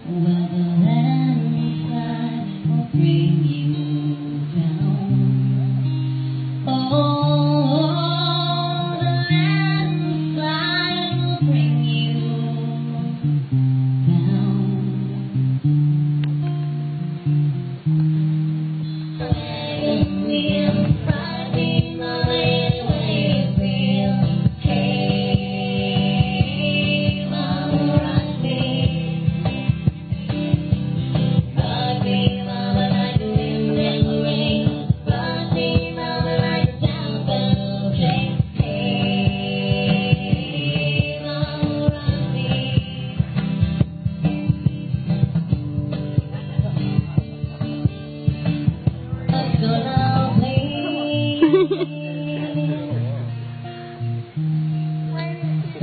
Well,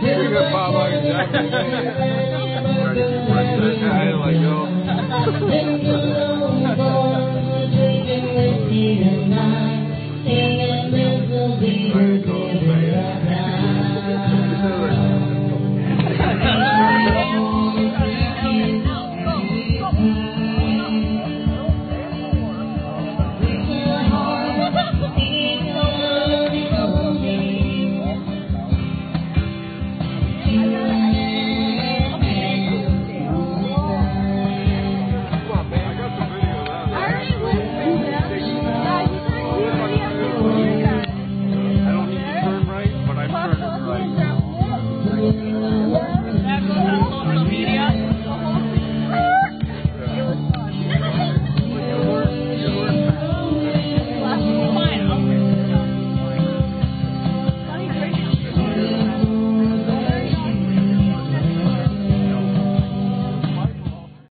You're pop like Jack. I like, yo.